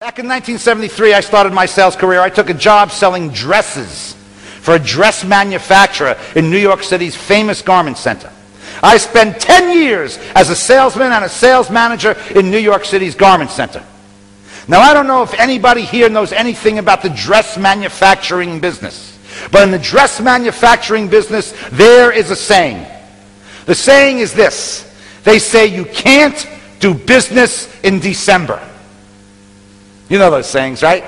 Back in 1973, I started my sales career. I took a job selling dresses for a dress manufacturer in New York City's famous garment center. I spent 10 years as a salesman and a sales manager in New York City's garment center. Now, I don't know if anybody here knows anything about the dress manufacturing business, but in the dress manufacturing business, there is a saying. The saying is this they say you can't do business in December. You know those sayings, right?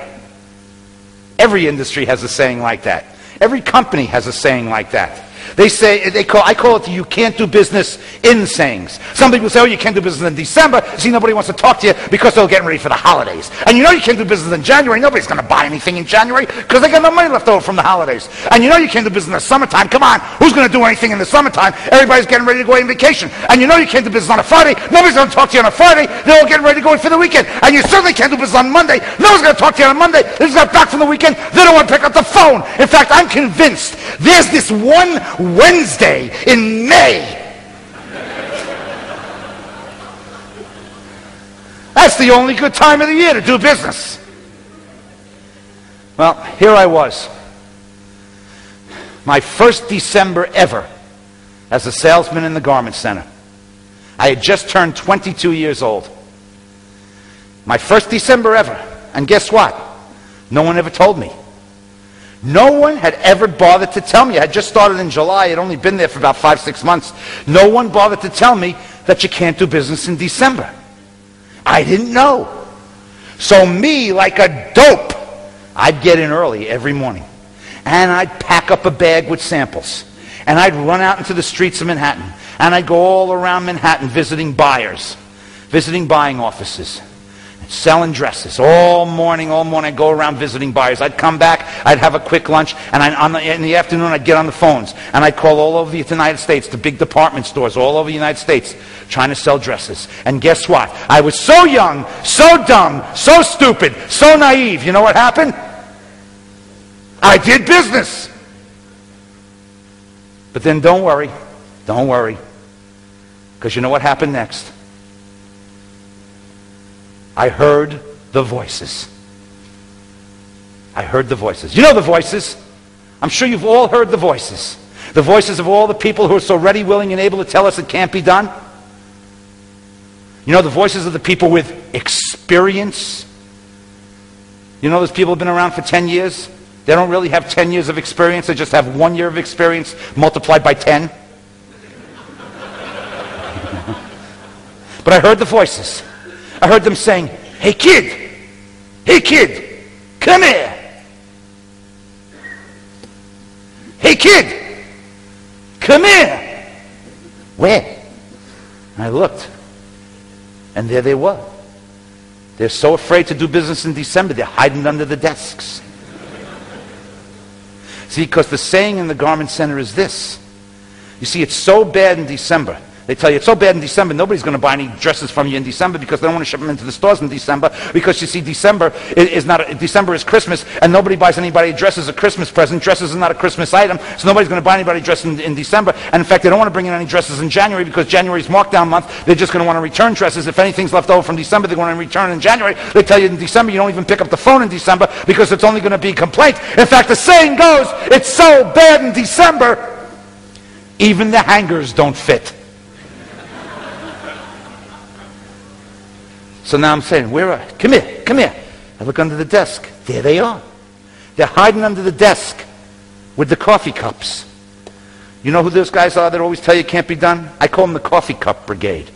Every industry has a saying like that. Every company has a saying like that. They say, they call, I call it the you can't do business in sayings. Some people say, oh, you can't do business in December. See, nobody wants to talk to you because they're getting ready for the holidays. And you know you can't do business in January. Nobody's going to buy anything in January because they got no money left over from the holidays. And you know you can't do business in the summertime. Come on, who's going to do anything in the summertime? Everybody's getting ready to go on vacation. And you know you can't do business on a Friday. Nobody's going to talk to you on a Friday. They're all getting ready to go for the weekend. And you certainly can't do business on Monday. No one's going to talk to you on Monday. They just got back from the weekend. They don't want to pick up the phone. In fact, I'm convinced there's this one Wednesday in May. That's the only good time of the year to do business. Well, here I was. My first December ever as a salesman in the garment center. I had just turned 22 years old. My first December ever. And guess what? No one ever told me. No one had ever bothered to tell me. I had just started in July. I had only been there for about five, six months. No one bothered to tell me that you can't do business in December. I didn't know. So me, like a dope, I'd get in early every morning. And I'd pack up a bag with samples. And I'd run out into the streets of Manhattan. And I'd go all around Manhattan visiting buyers, visiting buying offices selling dresses all morning, all morning. I'd go around visiting buyers. I'd come back, I'd have a quick lunch, and I, the, in the afternoon I'd get on the phones and I'd call all over the United States, the big department stores all over the United States, trying to sell dresses. And guess what? I was so young, so dumb, so stupid, so naive. You know what happened? I did business. But then don't worry, don't worry, because you know what happened next? I heard the voices. I heard the voices. You know the voices. I'm sure you've all heard the voices. The voices of all the people who are so ready, willing, and able to tell us it can't be done. You know the voices of the people with experience. You know those people have been around for 10 years? They don't really have 10 years of experience. They just have one year of experience multiplied by 10. but I heard the voices. I heard them saying, Hey kid, hey kid, come here. Hey kid, come here. Where? I looked, and there they were. They're so afraid to do business in December, they're hiding under the desks. See, because the saying in the garment center is this. You see, it's so bad in December they tell you it's so bad in December, nobody's going to buy any dresses from you in December because they don't want to ship them into the stores in December because you see, December is not a, December is Christmas and nobody buys anybody dresses a Christmas present. Dresses are not a Christmas item, so nobody's going to buy anybody dresses in, in, December. And in fact, they don't want to bring in any dresses in January because January is markdown month. They're just going to want to return dresses. If anything's left over from December, they're going to return in January. They tell you in December you don't even pick up the phone in December because it's only going to be complaints. In fact, the saying goes, it's so bad in December, even the hangers don't fit. So now I'm saying, where are, come here, come here. I look under the desk. There they are. They're hiding under the desk with the coffee cups. You know who those guys are that always tell you can't be done? I call them the coffee cup brigade.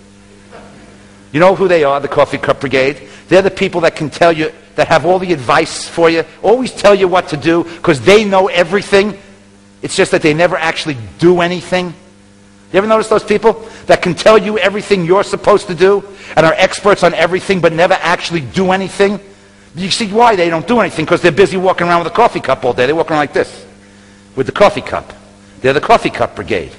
You know who they are, the coffee cup brigade? They're the people that can tell you, that have all the advice for you, always tell you what to do because they know everything. It's just that they never actually do anything. You ever notice those people that can tell you everything you're supposed to do and are experts on everything but never actually do anything? You see why they don't do anything because they're busy walking around with a coffee cup all day. They're walking around like this with the coffee cup. They're the coffee cup brigade.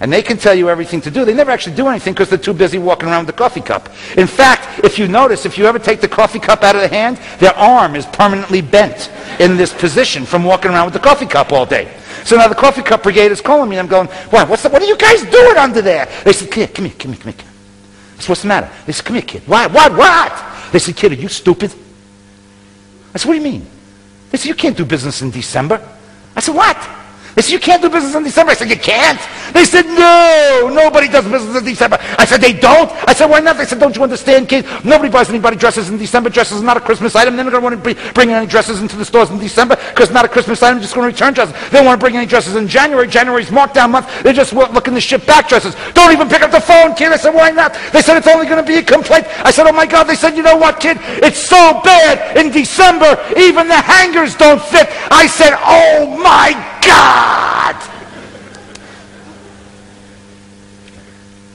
And they can tell you everything to do. They never actually do anything because they're too busy walking around with the coffee cup. In fact, if you notice, if you ever take the coffee cup out of the hand, their arm is permanently bent in this position from walking around with the coffee cup all day. So now the coffee cup brigade is calling me, and I'm going, what, what's the, what are you guys doing under there? They said, come here, come here, come here, come here. I said, what's the matter? They said, come here, kid. What, what, what? They said, kid, are you stupid? I said, what do you mean? They said, you can't do business in December. I said, what? They said, you can't do business in December. I said, you can't? They said, no, nobody does business in December. I said, they don't? I said, why not? They said, don't you understand, kids? Nobody buys anybody dresses in December. Dresses is not a Christmas item. They're not going to want to be bringing any dresses into the stores in December because not a Christmas item. Just going to return dresses. They don't want to bring any dresses in January. January's markdown month. They're just looking to ship back dresses. Don't even pick up the phone, kid. I said, why not? They said, it's only going to be a complaint. I said, oh my God. They said, you know what, kid? It's so bad in December. Even the hangers don't fit. I said, oh my God.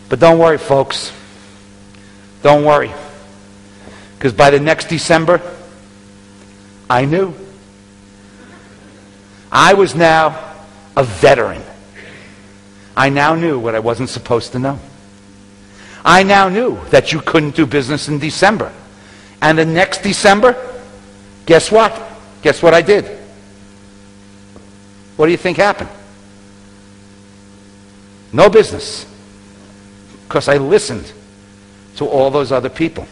But don't worry, folks. Don't worry. Because by the next December, I knew. I was now a veteran. I now knew what I wasn't supposed to know. I now knew that you couldn't do business in December. And the next December, guess what? Guess what I did? What do you think happened? No business because I listened to all those other people.